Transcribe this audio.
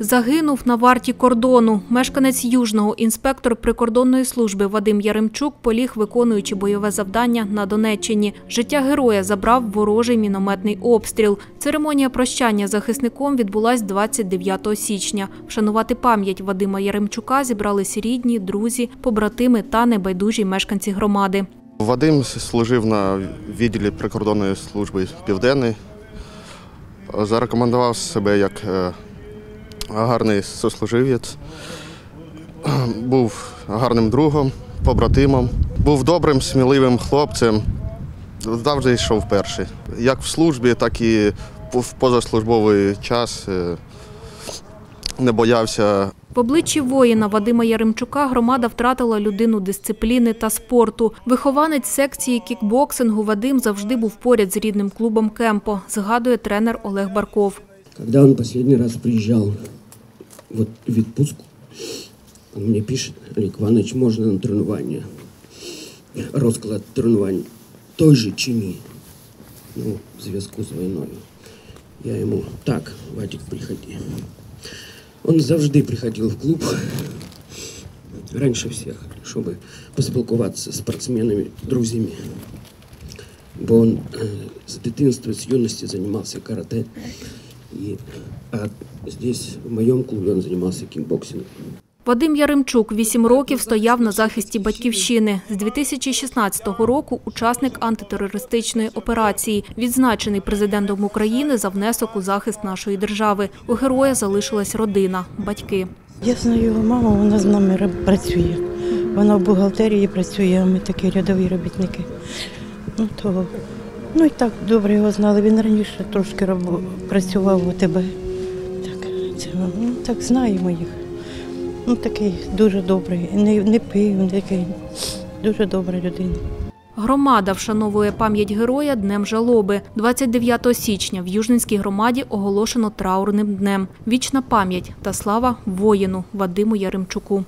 Загинув на варті кордону. Мешканець Южного інспектор прикордонної служби Вадим Яремчук поліг, виконуючи бойове завдання на Донеччині. Життя героя забрав ворожий мінометний обстріл. Церемонія прощання захисником відбулась 29 січня. Вшанувати пам'ять Вадима Яремчука зібрались рідні, друзі, побратими та небайдужі мешканці громади. Вадим служив на відділі прикордонної служби Південний. Зарекомендував себе як е, гарний сослуживець, був гарним другом, побратимом, був добрим, сміливим хлопцем, завжди йшов перший. Як в службі, так і в позаслужбовий час е, не боявся В обличчі воїна Вадима Яремчука громада втратила людину дисципліни та спорту. Вихованець секції кікбоксингу Вадим завжди був поряд з рідним клубом Кемпо, згадує тренер Олег Барков. Когда он последний раз приезжал вот в отпуск, он мне пишет, Олег Иванович, можно на тренування? Розклад тренувань той же чини, ну, в зв'язку з війною. Я йому, так, Вадик, приходи. Он завжди приходил в клуб, раньше всех, чтобы поспілкуватися з спортсменами, друзями. Бо он е, з дитинства, з юності займався карате. И, а здесь, в моем клубе, он занимался кикбоксингом. Вадим Яремчук вісім років стояв на захисті батьківщини. З 2016 року учасник антитерористичної операції, відзначений президентом України за внесок у захист нашої держави. У героя залишилась родина, батьки. Я знаю його маму, вона з нами працює. Вона в бухгалтерії працює, а ми такі рядові робітники. Ну, того. ну і так добре його знали. Він раніше трошки працював у ОТБ. Так, ну, так знаємо їх. Ну, такий дуже добрий, не, не пив, такий дуже добра людина. Громада вшановує пам'ять героя днем жалоби. 29 січня в Южненській громаді оголошено траурним днем. Вічна пам'ять та слава воїну Вадиму Яремчуку.